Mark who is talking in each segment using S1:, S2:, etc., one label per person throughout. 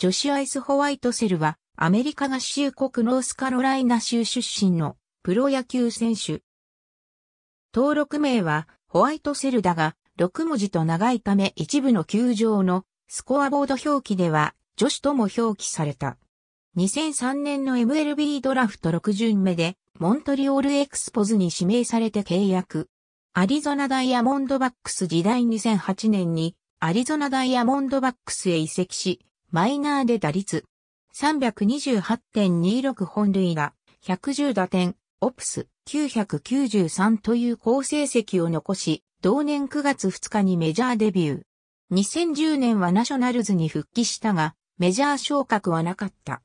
S1: ジョシュ・アイス・ホワイトセルは、アメリカ合衆国ノースカロライナ州出身のプロ野球選手。登録名はホワイトセルだが、6文字と長いため一部の球場のスコアボード表記では、女子とも表記された。2003年の MLB ドラフト6巡目で、モントリオールエクスポズに指名されて契約。アリゾナダイヤモンドバックス時代2008年に、アリゾナダイヤモンドバックスへ移籍し、マイナーで打率328.26本塁打、110打点、オプス993という好成績を残し、同年9月2日にメジャーデビュー。2010年はナショナルズに復帰したが、メジャー昇格はなかった。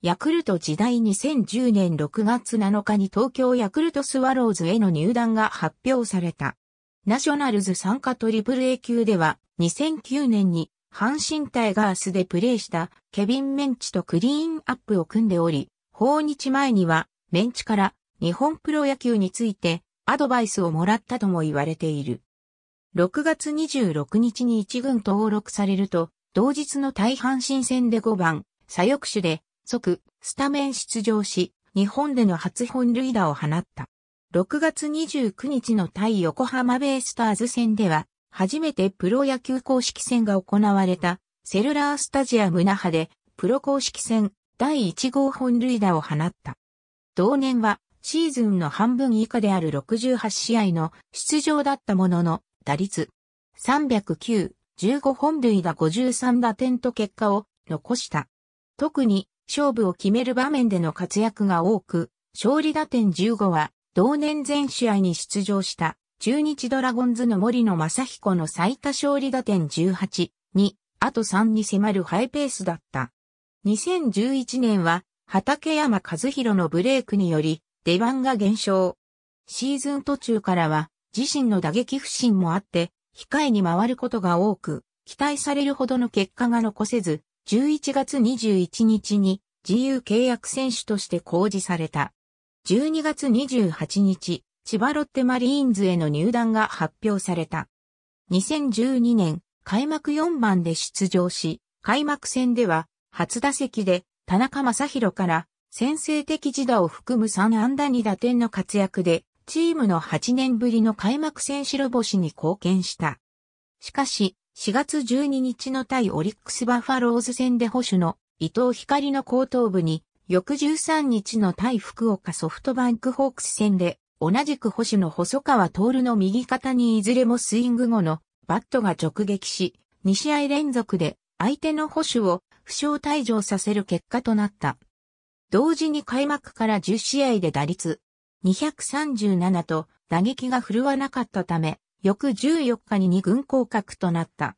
S1: ヤクルト時代2010年6月7日に東京ヤクルトスワローズへの入団が発表された。ナショナルズ参加トリプル A 級では2009年に阪神タイガースでプレーしたケビン・メンチとクリーンアップを組んでおり、訪日前にはメンチから日本プロ野球についてアドバイスをもらったとも言われている。6月26日に1軍登録されると、同日の大阪神戦で5番、左翼手で即スタメン出場し、日本での初本塁打を放った。6月29日の対横浜ベイスターズ戦では、初めてプロ野球公式戦が行われたセルラースタジアム那覇でプロ公式戦第1号本塁打を放った。同年はシーズンの半分以下である68試合の出場だったものの打率309、15本塁打53打点と結果を残した。特に勝負を決める場面での活躍が多く、勝利打点15は同年全試合に出場した中日ドラゴンズの森野正彦の最多勝利打点18に、あと3に迫るハイペースだった。2011年は、畠山和弘のブレイクにより、出番が減少。シーズン途中からは、自身の打撃不振もあって、控えに回ることが多く、期待されるほどの結果が残せず、11月21日に自由契約選手として公示された。12月28日、千葉ロッテマリーンズへの入団が発表された。2012年、開幕4番で出場し、開幕戦では、初打席で、田中正宏から、先制的自打を含む3安打2打点の活躍で、チームの8年ぶりの開幕戦白星に貢献した。しかし、4月12日の対オリックスバファローズ戦で保守の伊藤光の後頭部に、翌13日の対福岡ソフトバンクホークス戦で同じく保守の細川徹の右肩にいずれもスイング後のバットが直撃し、2試合連続で相手の保守を負傷退場させる結果となった。同時に開幕から10試合で打率237と打撃が振るわなかったため、翌14日に2軍降格となった。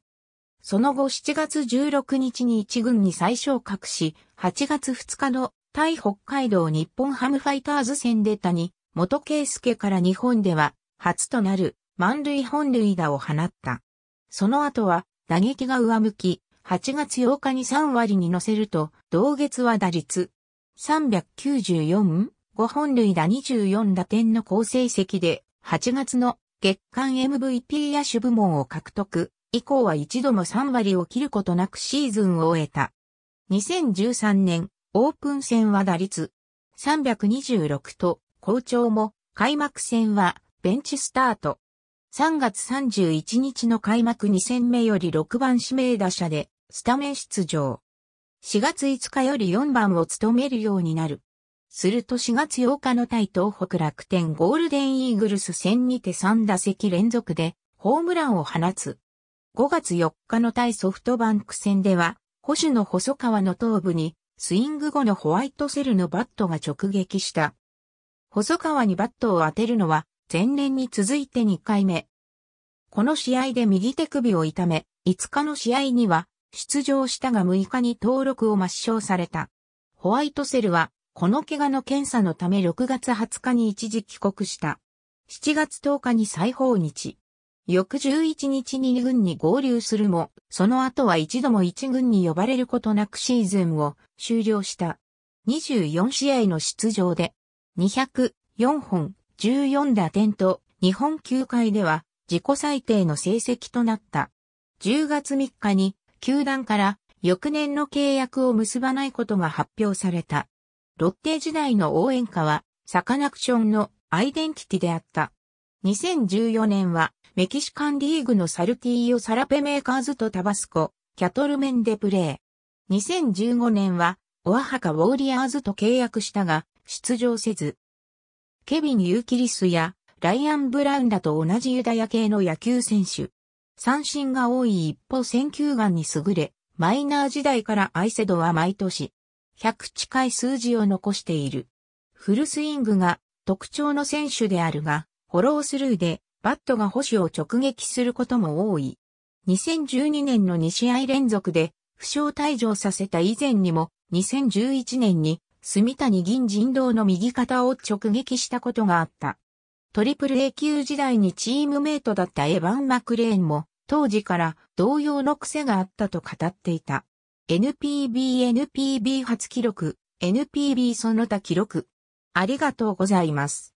S1: その後7月16日に1軍に再昇格し、8月2日の対北海道日本ハムファイターズ戦で谷元圭介から日本では初となる満塁本塁打を放った。その後は打撃が上向き、8月8日に3割に乗せると、同月は打率394、5本塁打24打点の好成績で、8月の月間 MVP 野手部門を獲得、以降は一度も3割を切ることなくシーズンを終えた。2013年、オープン戦は打率326と好調も、開幕戦はベンチスタート。3月31日の開幕2戦目より6番指名打者でスタメン出場。4月5日より4番を務めるようになる。すると4月8日の対東北楽天ゴールデンイーグルス戦にて3打席連続でホームランを放つ。5月4日の対ソフトバンク戦では、保守の細川の頭部にスイング後のホワイトセルのバットが直撃した。細川にバットを当てるのは前年に続いて2回目。この試合で右手首を痛め、5日の試合には出場したが6日に登録を抹消された。ホワイトセルはこの怪我の検査のため6月20日に一時帰国した。7月10日に再訪日。翌11日に2軍に合流するも、その後は一度も1軍に呼ばれることなくシーズンを終了した。24試合の出場で204本、14打点と日本球界では自己最低の成績となった。10月3日に球団から翌年の契約を結ばないことが発表された。ロッテ時代の応援歌は、サカナクションのアイデンティティであった。2014年は、メキシカンリーグのサルティーヨ・サラペメーカーズとタバスコ、キャトルメンでプレー。2015年は、オアハカ・ウォーリアーズと契約したが、出場せず。ケビン・ユーキリスや、ライアン・ブラウンらと同じユダヤ系の野球選手。三振が多い一方選球眼に優れ、マイナー時代からアイセドは毎年、100近い数字を残している。フルスイングが特徴の選手であるが、フォロースルーでバットが保守を直撃することも多い。2012年の2試合連続で負傷退場させた以前にも2011年に住谷銀人道の右肩を直撃したことがあった。トリプル A 級時代にチームメイトだったエヴァン・マクレーンも当時から同様の癖があったと語っていた。NPB NPB 初記録、NPB その他記録。ありがとうございます。